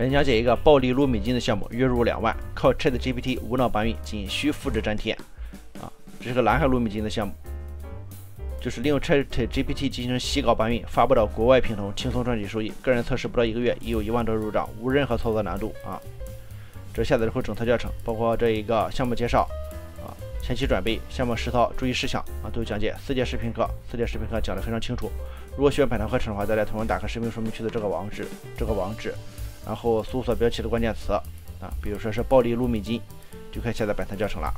本讲解一个暴力录美金的项目，月入两万，靠 ChatGPT 无脑搬运，仅需复制粘贴。啊，这是个蓝海录美金的项目，就是利用 ChatGPT 进行洗稿搬运，发布到国外平台，轻松赚取收益。个人测试不到一个月，已有一万多入账，无任何操作难度啊。这下载之后整套教程，包括这一个项目介绍啊，前期准备，项目实操注意事项啊，都有讲解。四节视频课，四节视频课讲得非常清楚。如果需要本堂课程的话，再来同样打开视频说明区的这个网址，这个网址。然后搜索标题的关键词啊，比如说是暴力撸美金，就可以下载本套教程了。